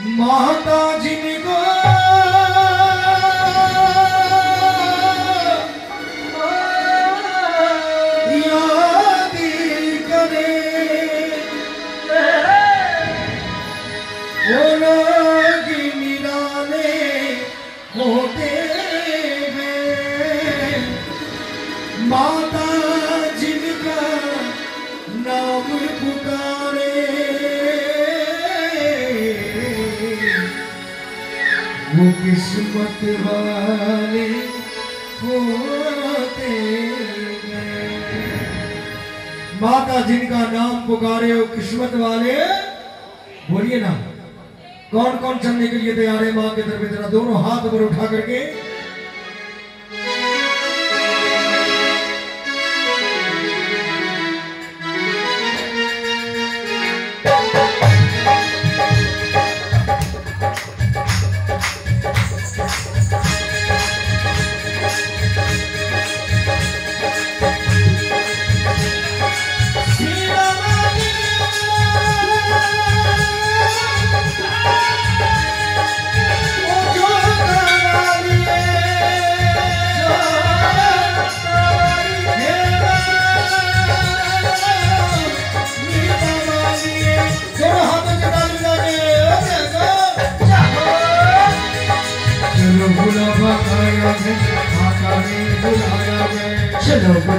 माता जिनको वो किस्मत वाले होते माता जिनका नाम पुकारे हो, किस्मत वाले, बोलिए ना। कौन कौन चलने के लिए तैयार है माँ के तरफ़ जरा दोनों हाथ पर उठा करके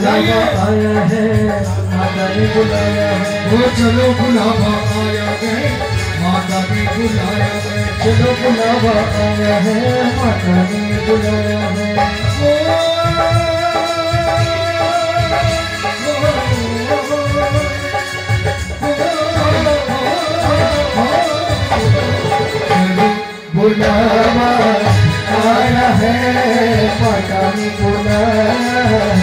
बुलावा आया है माता ने बुलाया है वो चलो बुलावा आया है माता ने बुलाया है चलो बुलावा आया है माता ने बुलाया है बुलावा आया है माता ने बुलाया है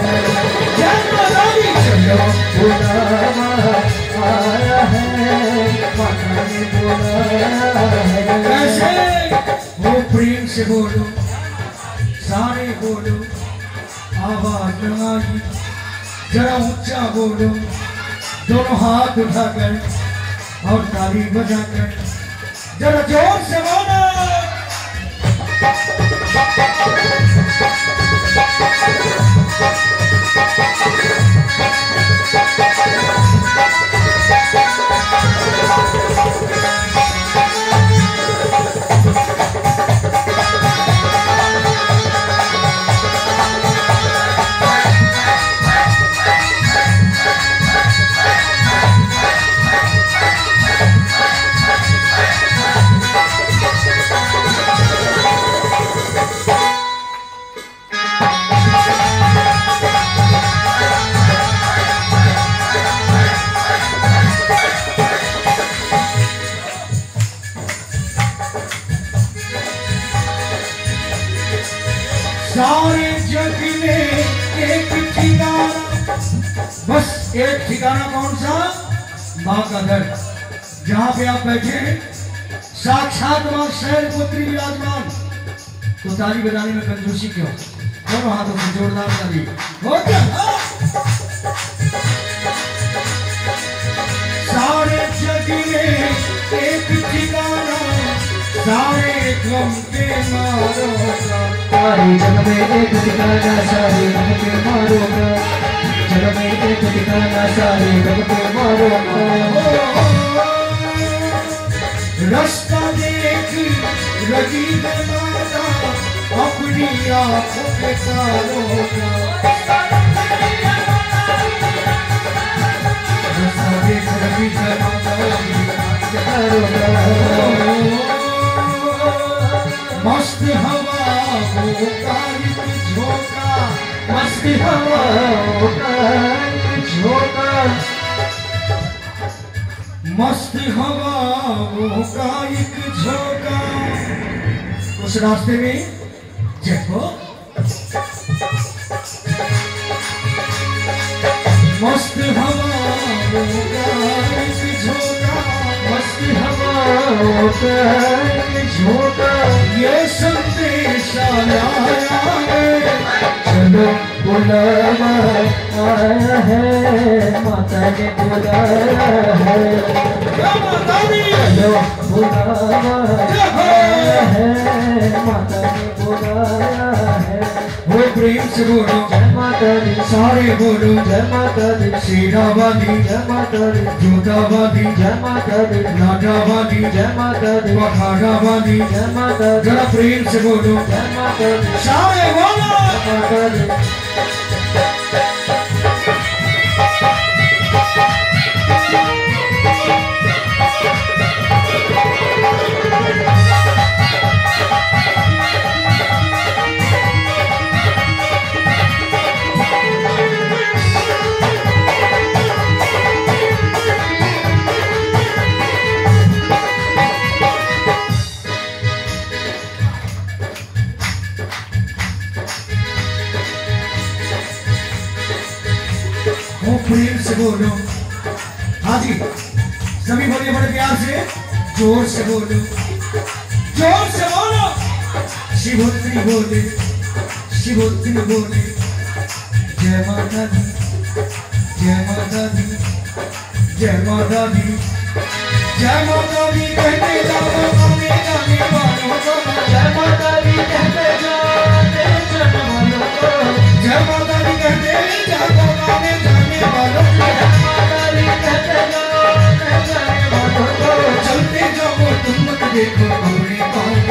कैसे वो प्रेम से बोलो, सारे बोलो, आवाज़ लगाई जरा ऊँचा बोलो, दोनों हाथ उठाकर और ताली बजाकर, जरा ज़ोर से एक ठिकाना कौन सा? माँ का घर। जहाँ पे आप बैठे हैं, साक्षात माँ शहर पुत्री विराजमान। तो ताली बजाने में कंजूसी क्यों? दोनों हाथों से जोरदार ताली? सारे जग में एक ठिकाना, सारे गम के मारो। सारे जग में एक ठिकाना, सारे रब के मारोगा जग में एक ठिकाना सारे के मारोगा रास्ता देख है माता अपनी आँखों के का के मारोगा मस्त हवा वो कालिक झोंका, मस्त हवाओं मस्त हवाओं का एक झोंका। उस रास्ते में देखो मस्त हवाओं का एक झोंका। मस्त हवाओं का एक झोंका। ये संदेश आया है, चलो। बुलावा आया है माता ने बोलो जय माता सारे बोलो जय माता दी। शेरावादी जय माता दी जोतावादी जय माता दी लाडावादी जय माता दी पखाड़ावादी जय माता प्रेम से बोलो जय माता सारे बोलो जय माता वो बोलिए बड़े प्यार से ज़ोर से बोलो। ज़ोर से बोलो। शिवोत्री बोले शिवोत्री बोले, जय माता दी, जय माता दी, जय माता दी, जय माता दी, कहते जाओ आने जाने वालों को। जय माता दी, कहते जाते जनमानों को। जय माता दी, कहते जाओ आने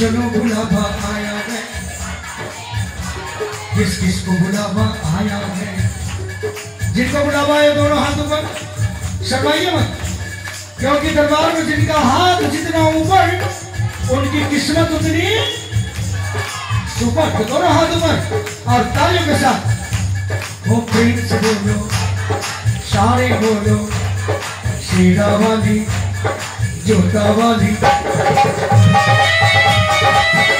चलो बुलावा आया है। किस किस को बुलावा आया है? जिनको बुलावा है, दोनों हाथों पर शर्माइए मत। क्योंकि दरबार में जिनका हाथ जितना ऊपर, उनकी किस्मत उतनी सुपर दोनों हाथों पर और तालियों के साथ। वो प्रेम से बोलो, सारे बोलो, शेरा वाली, जोता वाली। Thank you.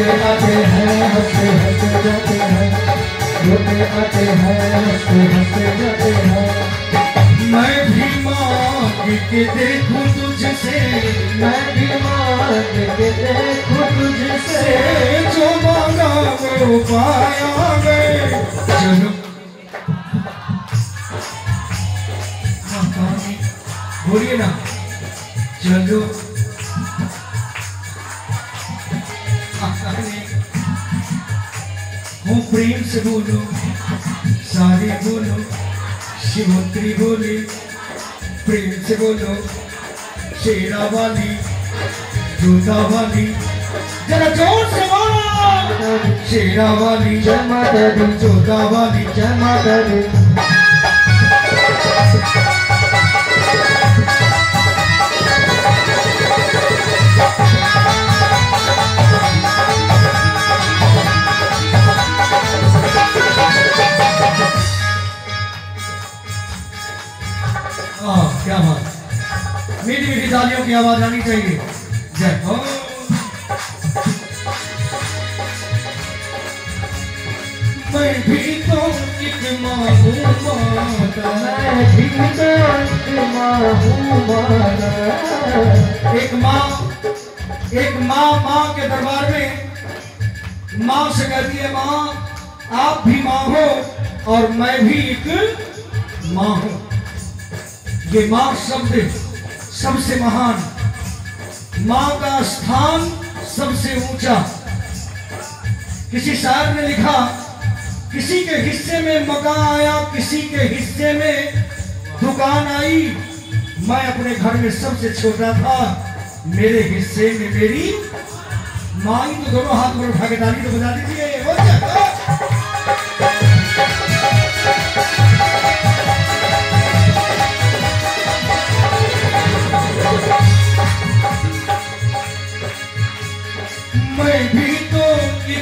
रोते हैं हँसते हँसते हैं। मैं भी मांग के देखूँ तुझसे मैं भी मांग के देखूँ तुझसे। जो मांगा वो पाया मैं चलो। रानी, बोलिए ना। चलो। हूँ प्रेम से बोलो। सारे बोलो, शिवोत्री बोले, प्रेम से बोलो, शेरा वाली, जोता वाली, जरा ज़ोर से बोलो। शेरा वाली जय माता दी, जोता वाली जय माता दी। आवाज़ आनी चाहिए। जय। हो। मैं भी तो एक माँ माता मैं भी तो एक माँ माता एक माँ एक माँ माँ के दरबार में माँ से कहती है, माँ, आप भी माँ हो और मैं भी एक माँ हूँ। ये माँ शब्द सबसे महान माँ का स्थान सबसे ऊँचा। किसी शायर ने लिखा, किसी के हिस्से में मकान आया, किसी के हिस्से में दुकान आई। मैं अपने घर में सबसे छोटा था, मेरे हिस्से में मेरी माँ तो दोनों हाथ में उठा के ताली तो बजा दीजिए।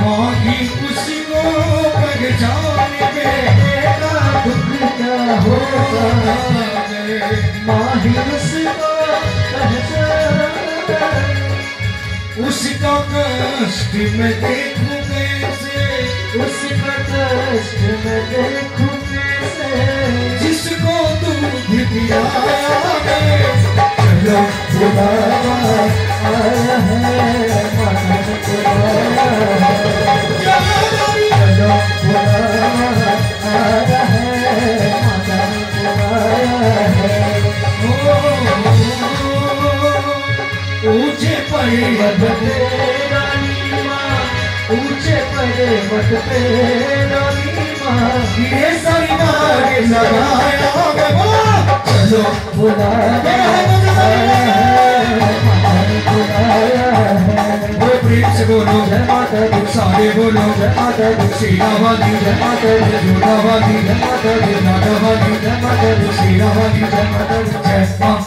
होता माही उसको उसका कष्ट मैं देखूँ कैसे उसका कष्ट मैं देखूँ कैसे जिसको दूध है चलो बुलावा आया है पर्वत पे रानी माँ, ऊँचे पर्वत पे रानी माँ। ये सारी लगाया चलो, बुलाया बोलो जय माता दी, सारे बोलो, जय माता दी वाली जय माता दी झूला वाली जय माता दी नाटा वाली जय माता दी वाली जय माता दी, जय माता